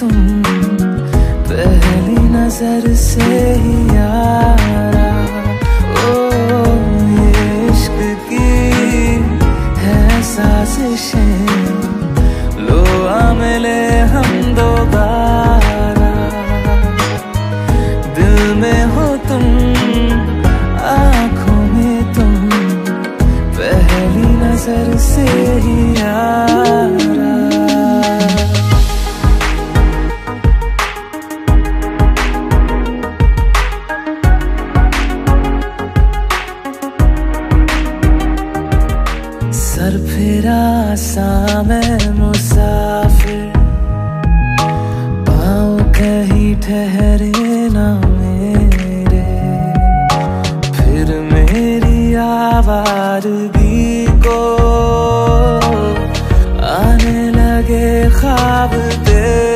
तुम पहली नज़र से ही यारा। ओ, ये इश्क की है साजिशें। लो आ मिले हम दोबारा। दिल में हो तुम, आँखों में तुम। पहली नज़र से ही सा मैं मुसाफिर। पाँव कहीं ठहरे ना मेरे। फिर मेरी आवारगी को आने लगे ख्वाब तेरे।